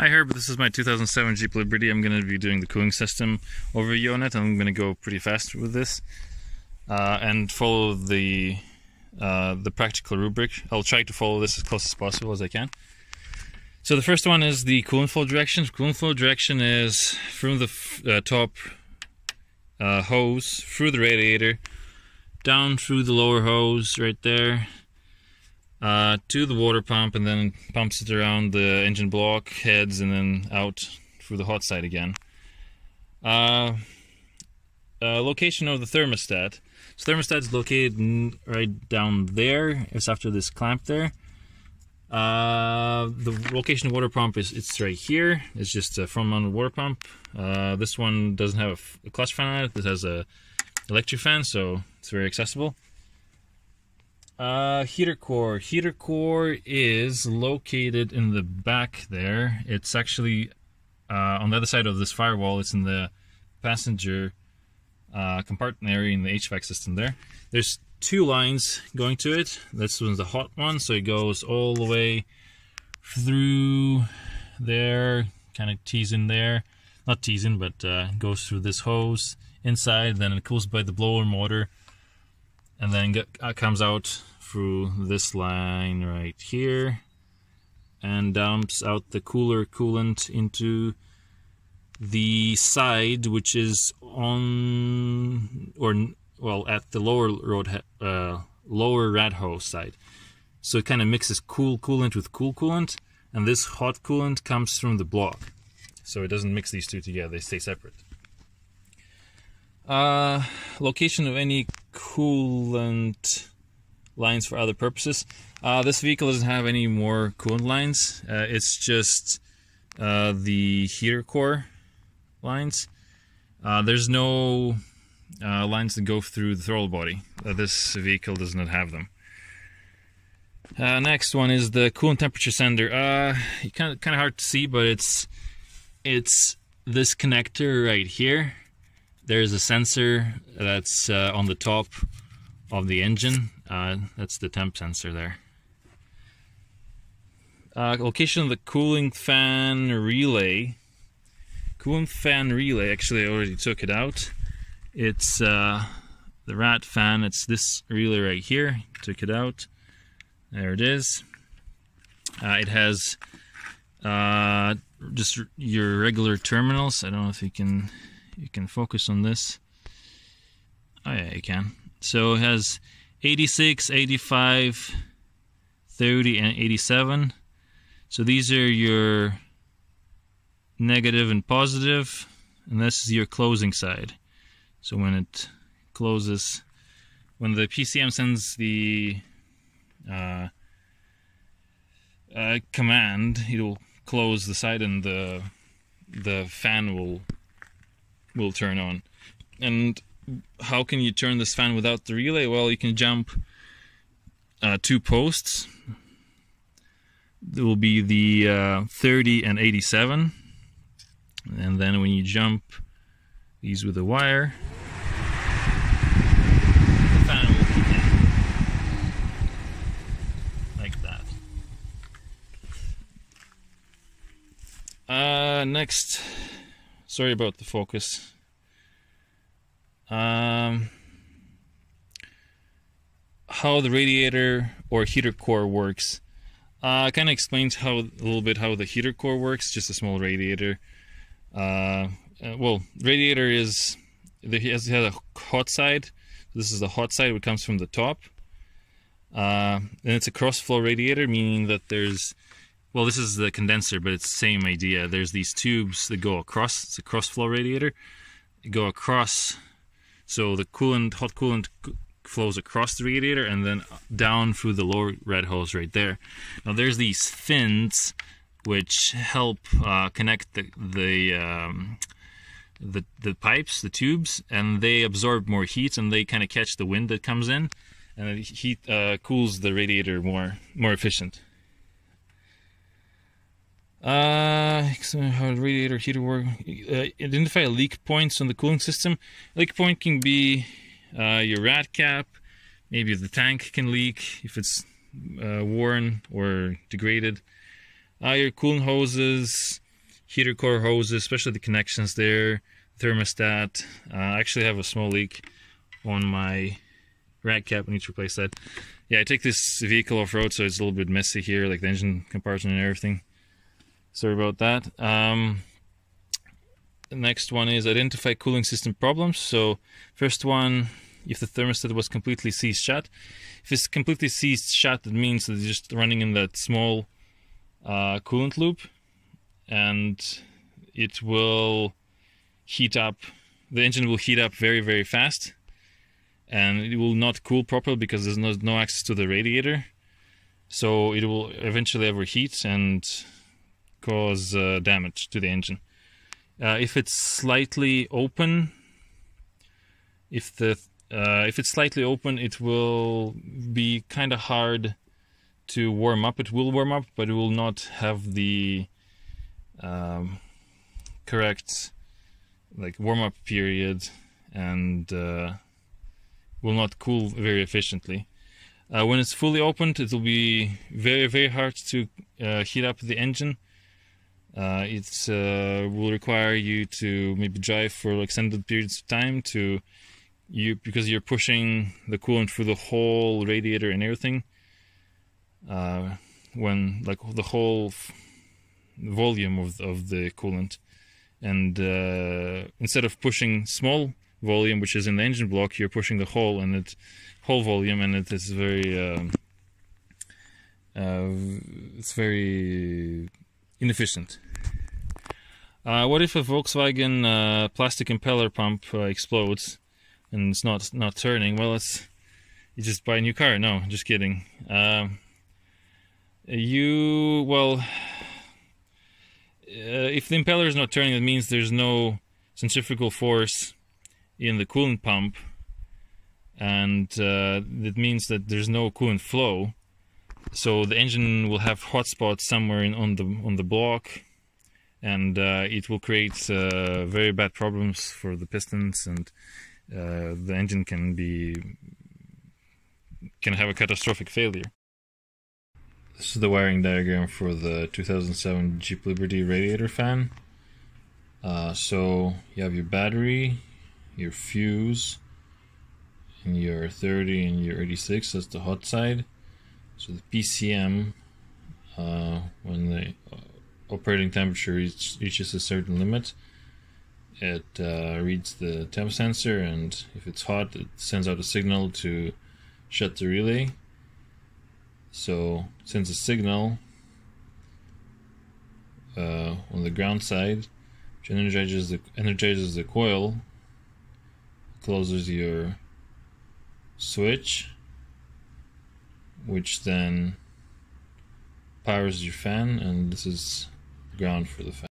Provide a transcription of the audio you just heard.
Hi Herb, this is my 2007 Jeep Liberty. I'm going to be doing the cooling system overview on it. I'm going to go pretty fast with this uh, and follow the uh, the practical rubric. I'll try to follow this as close as possible as I can. So the first one is the coolant flow direction. Coolant flow direction is from the uh, top uh, hose through the radiator, down through the lower hose right there, uh, to the water pump and then pumps it around the engine block heads and then out through the hot side again. Uh, uh, location of the thermostat. So thermostat is located right down there. It's after this clamp there. Uh, the location of water pump is it's right here. It's just a front mounted water pump. Uh, this one doesn't have a clutch fan on it. This has a electric fan, so it's very accessible. Uh, heater core. Heater core is located in the back there. It's actually uh, on the other side of this firewall. It's in the passenger uh, compartment area in the HVAC system there. There's two lines going to it. This one's the hot one, so it goes all the way through there, kind of teasing there. Not teasing, but uh, goes through this hose inside, then it cools by the blower motor, and then uh, comes out through this line right here and dumps out the cooler coolant into the side which is on or well at the lower road uh, lower rad hose side. So it kind of mixes cool coolant with cool coolant and this hot coolant comes from the block. So it doesn't mix these two together they stay separate uh, location of any coolant lines for other purposes. Uh, this vehicle doesn't have any more coolant lines. Uh, it's just uh, the heater core lines. Uh, there's no uh, lines that go through the throttle body. This vehicle does not have them. next one is the coolant temperature sender. Kind of kind of hard to see, but it's it's this connector right here. There's a sensor that's on the top of the engine. Uh, that's the temp sensor there. Uh, location of the cooling fan relay. Cooling fan relay, actually I already took it out. It's uh, the rad fan, it's this relay right here. Took it out. There it is. Uh, it has uh, just your regular terminals. I don't know if you can you can focus on this. Oh yeah, you can. So it has 86, 85, 30, and 87. So these are your negative and positive, and this is your closing side. So when it closes, when the PCM sends the uh, uh, command, it will close the side, and the the fan will will turn on. And how can you turn this fan without the relay? Well, you can jump uh, two posts. There will be the uh, 30 and 87. And then when you jump these with a the wire, the fan will kick in. Like that. Uh, next, sorry about the focus. Um, how the radiator or heater core works. Uh, kind of explains how a little bit how the heater core works. Just a small radiator. Uh, uh, well, radiator is it has, a hot side. This is the hot side which comes from the top. Uh, and it's a cross flow radiator, meaning that there's well, this is the condenser, but it's the same idea. There's these tubes that go across. It's a cross flow radiator. You go across so the coolant, hot coolant flows across the radiator and then down through the lower red hose right there. Now there's these fins which help uh, connect the the, um, the the pipes, the tubes, and they absorb more heat and they kind of catch the wind that comes in, and the heat uh, cools the radiator more more efficient. Uh, radiator heater work. Uh, identify leak points on the cooling system. Leak point can be uh, your rad cap. Maybe the tank can leak if it's uh, worn or degraded. Uh, your cooling hoses. heater core hoses, especially the connections there, thermostat. Uh, I actually have a small leak on my rad cap. I need to replace that. Yeah, I take this vehicle off road, so it's a little bit messy here, like the engine compartment and everything. Sorry about that. Um, next one is identify cooling system problems. So first one, if the thermostat was completely seized shut. If it's completely seized shut, it means that it's just running in that small uh, coolant loop, and it will heat up. The engine will heat up very very fast, and it will not cool properly because there's no no access to the radiator. So it will eventually overheat and cause uh, damage to the engine. Uh, if it's slightly open, if the uh, if it's slightly open, it will be kind of hard to warm up. It will warm up, but it will not have the um, correct like warm up period and uh, will not cool very efficiently. Uh, when it's fully opened, it will be very very hard to uh, heat up the engine. Uh, it uh, will require you to maybe drive for extended periods of time to you because you're pushing the coolant through the whole radiator and everything. Uh, when like the whole volume of, of the coolant. And uh, instead of pushing small volume which is in the engine block you're pushing the whole and it whole volume and it is very um, uh, it's very inefficient uh, what if a Volkswagen uh, plastic impeller pump uh, explodes and it's not not turning, well, it's you just buy a new car. No, just kidding. Um, you well, uh, if the impeller is not turning, it means there's no centrifugal force in the coolant pump, and uh, that means that there's no coolant flow. So the engine will have hot spots somewhere in, on the on the block, and uh, it will create uh, very bad problems for the pistons and uh, the engine can be can have a catastrophic failure. This is the wiring diagram for the 2007 Jeep Liberty radiator fan. Uh, so you have your battery, your fuse, and your 30 and your 86. That's the hot side. So the PCM, uh, when the operating temperature reaches a certain limit, it uh, reads the temp sensor and if it's hot it sends out a signal to shut the relay. So sends a signal uh, on the ground side which energizes the energizes the coil closes your switch which then powers your fan and this is ground for the fan